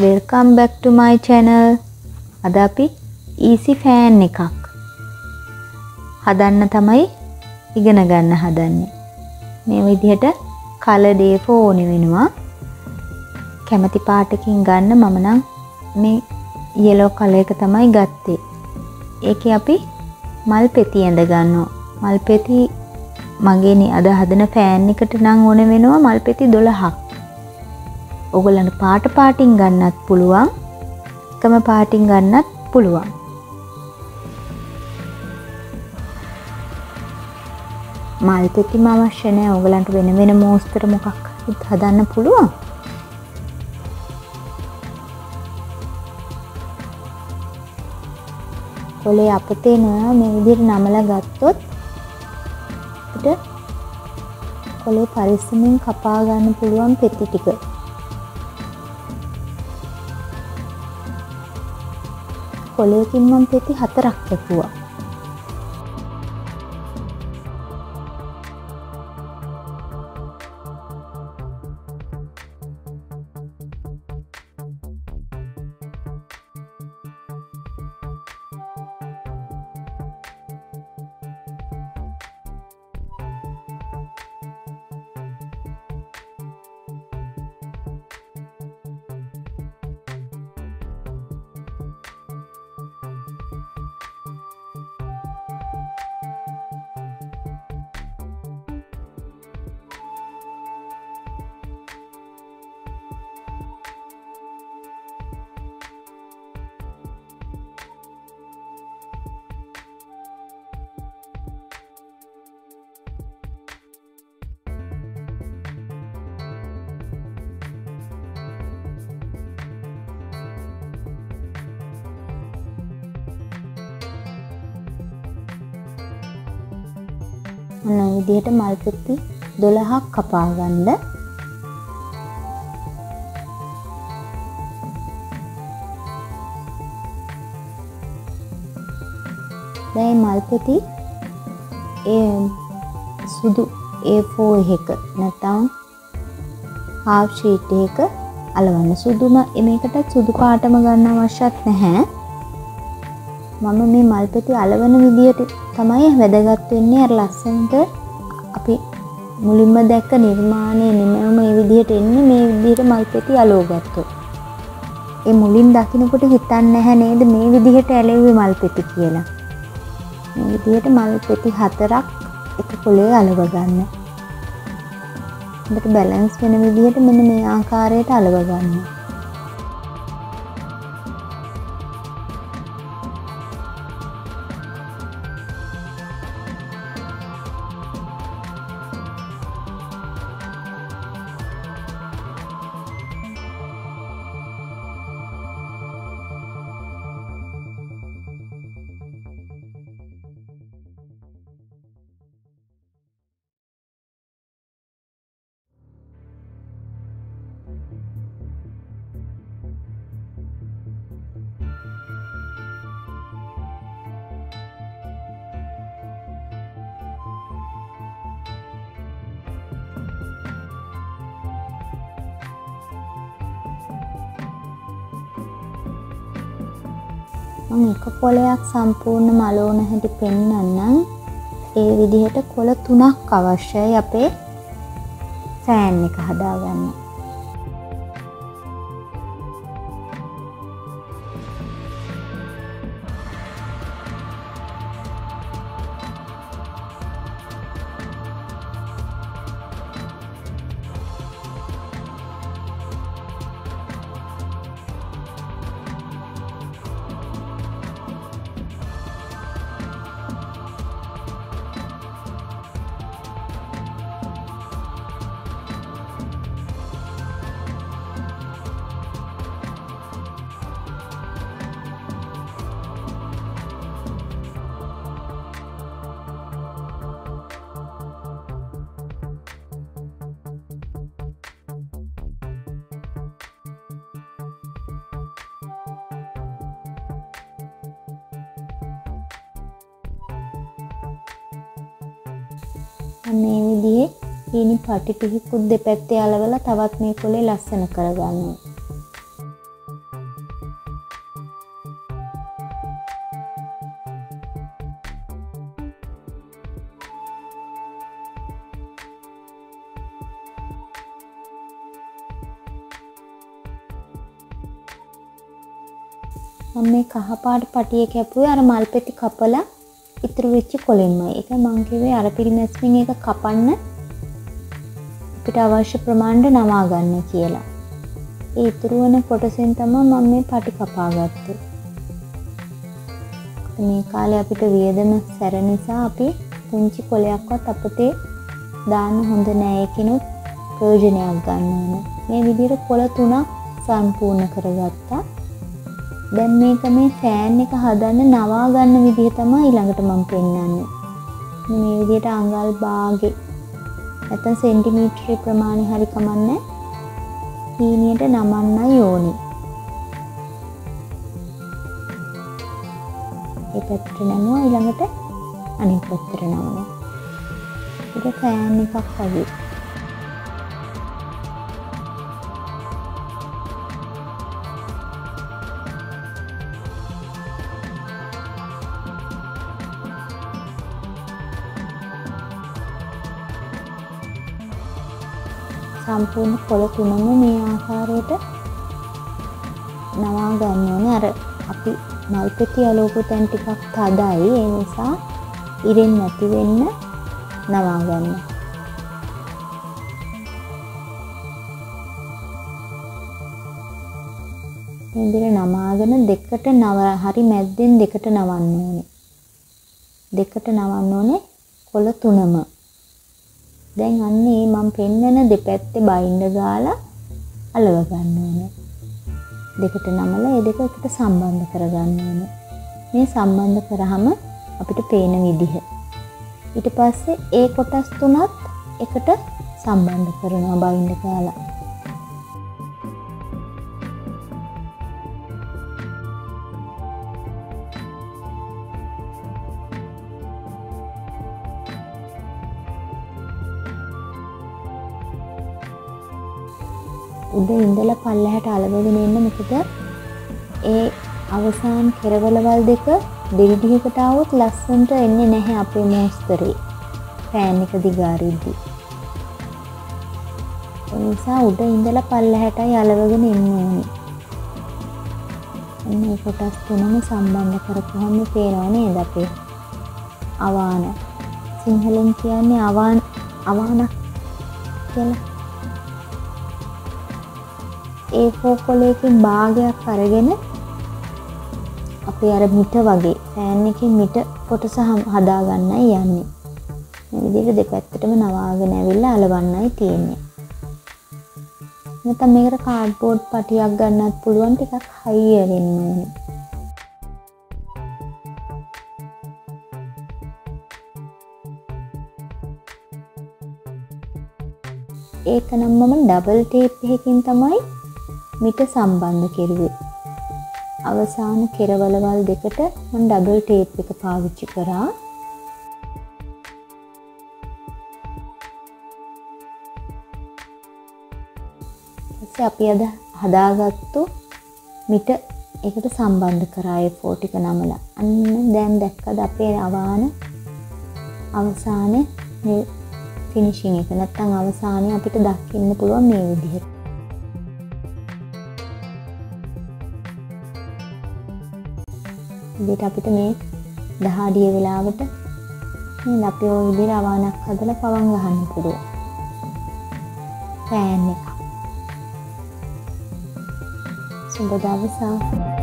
Welcome back ටු මයි channel. අද අපි easy fan එකක් හදන්න තමයි ඉගෙන ගන්න හදන්නේ. මේ විදිහට color A4 ඕනෙ වෙනවා. කැමති පාටකින් ගන්න මම නම් මේ yellow color එක තමයි ගත්තේ. ඒකේ අපි මල් පෙති ඇඳ ගන්නවා. මල් පෙති මගේ අද හදන ෆෑන් එකට නම් ඕන වෙනවා මල් පෙති 12ක්. ඔගලන්ට පාට පාටින් ගන්නත් පුළුවන් එකම පාටින් ගන්නත් පුළුවන්. මල් පෙතිම අවශ්‍ය නැහැ ඔයගලන්ට වෙන වෙන මෝස්තර මොකක් හදන්න පුළුවන්. කොලේ අපතේ නෑ මේ විදිහට නමලා ගත්තොත් අපිට කොලේ පරිස්සමෙන් කපා ගන්න පුළුවන් පෙති ටික. කොලයකින් මම පෙති හතරක් කැපුවා. ඔන්න විදිහට මල් පෙති 12ක් කපා ගන්න. දැන් මල් පෙති ඒ සුදු A4 එක නැත්නම් half sheet එක අලවන්න සුදුම මේකට සුදු පාටම ගන්න අවශ්‍යත් නැහැ. මම මේ මල්පෙති අලවන විදියට තමයි වැදගත් වෙන්නේ අර ලස්සනට අපි මුලින්ම දැක්ක නිර්මාණය නිමවම මේ විදිහට එන්නේ මේ විදිහට මල්පෙති අලෝගත්තොත්. ඒ මුලින් දකින්නකොට හිතන්නේ නැහැ නේද මේ විදිහට ඇලෙව්වේ මල්පෙති කියලා. මේ විදිහට මල්පෙති හතරක් එක කොලේ අලව ගන්න. හොඳට බැලන්ස් වෙන විදිහට මෙන්න මේ ආකාරයට අලව ගන්න. මම එක කොලයක් සම්පූර්ණ මලෝන හැටි පෙන්වන්නම්. ඒ විදිහට කොළ තුනක් අවශ්‍යයි අපේ ෆෑන් එක හදාගන්න. මේ විදිහේ ඊනි පටි පිහිකුත් දෙපැත්තේ අලවලා තවත් මේ කොලේ ලස්සන කරගන්නවා. මම මේ කහපාට පටිය කැපුවේ අර මල් පෙති කපලා ඉතුරු වෙච්ච කොලින්මයි. ඒක මං කිව්වේ අර පිරිමැස්මින් එක කපන්න අපිට අවශ්‍ය ප්‍රමාණයට නවා ගන්න කියලා. ඒ ඉතුරු වෙන කොටසෙන් තමයි මම මේ පටි කපා ගත්තේ. මේ කාලේ අපිට වියදම සැර නිසා අපි පුංචි කොලයක්වත් අපතේ දාන්න හොඳ නෑ ඒකිනුත් ප්‍රයෝජනයක් ගන්න ඕන. මේ විදිහට කොළ තුනක් සම්පූර්ණ කරගත්තා. දැන් මේක මේ ෆෑන් එක හදන්න නවා ගන්න විදිහ තමයි ඊළඟට මම පෙන්වන්නේ. මේ විදිහට අඟල් භාගේ නැත්නම් සෙන්ටිමීටර ප්‍රමාණය හරි කමන්නේ. හීනියට නමන්නයි ඕනි. ඒ පැත්තට නැමුවා ඊළඟට අනිත් පැත්තට නමනවා. ඒක ෆෑන් එකක් වගේ. සම්පූර්ණ කොළ තුනම මේ ආකාරයට නවා ගන්න ඕනේ අර අපි මල් පෙති අලෝපු තැන් ටිකක් තදයි ඒ නිසා ඉරෙන් නැති වෙන්න නවා ගන්න. මේ විදිහට නමාගෙන දෙකට නව හරි මැද්දෙන් දෙකට නවන්න ඕනේ. දෙකට නවන්න ඕනේ කොළ තුනම. දැන් අන්නේ මම පෙන්වන දෙපැත්තේ බයින්ඩ ගාලා අලව ගන්න ඕනේ. දෙකට නමලා ඒ දෙක එකට සම්බන්ධ කරගන්න ඕනේ. මේ සම්බන්ධ කරාම අපිට පේන විදිහ. ඊට පස්සේ ඒ කොටස් තුනත් එකට සම්බන්ධ කරනවා බයින්ඩ ගාලා. උඩ ඉඳලා පල්ලහැට අලවගෙන එන්න මොකද ඒ අවසාන කෙරවලවල් දෙක දෙවිදිහකට આવොත් ලස්සනට එන්නේ නැහැ අපේ මෝස්තරේ පෑන් එක දිගාරිද්දි. ඒ නිසා උඩ ඉඳලා පල්ලහැටයි අලවගෙන එන්න ඕනේ. මේ කොටස් තුනම සම්බන්ධ කරපුවම පේනව නේද අපේ අවාන. සිංහලෙන් කියන්නේ අවාන අවානක් කියලා. ඒ කෝකොලයකින් භාගයක් අරගෙන අපේ අර මිට වගේ පෑන් එකෙන් මිට කොටස හදාගන්නයි යන්නේ. මේ විදිහට දෙපැත්තටම නවාගෙන ඇවිල්ලා අලවන්නයි තියෙන්නේ. නැත්නම් මේකට කාඩ්බෝඩ් පටියක් ගන්නත් පුළුවන් ටිකක් හයිය වෙන්න ඕනේ. ඒක නම් මම ඩබල් ටේප් එකකින් තමයි මිට සම්බන්ධ කෙරුවේ. අවසාන කෙරවලවල් දෙකට මම ඩබල් ටේප් එක පාවිච්චි කරා. ඊපස්සේ අපි අද හදාගත්තු මිට එකට සම්බන්ධ කරා ඒ ෆෝ ටික නමලා. අන්න දැන් දැක්කද අපේ අවාන අවසානයේ මේ ෆිනිෂිං එක නැත්තම් අවසානයේ අපිට දකින්න පුළුවන් මේ විදිහට. විදිහට අපිට මේ දහඩිය වෙලාවට මේ අපි ওই විදිහට අවානක් හදලා පවන් ගහන්න පුළුවන්. පෑන් එක. සුබ දවසක්.